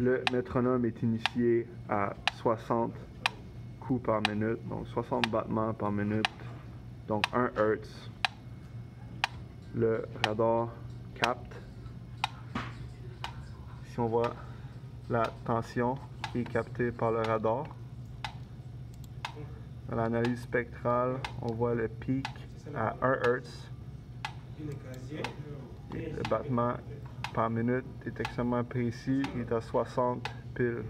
Le métronome est initié à 60 coups par minute, donc 60 battements par minute, donc 1 Hertz. Le radar capte. Ici on voit la tension qui est captée par le radar. Dans l'analyse spectrale, on voit le pic à 1 Hertz. Le battement par minute extrêmement précis, il est à 60 piles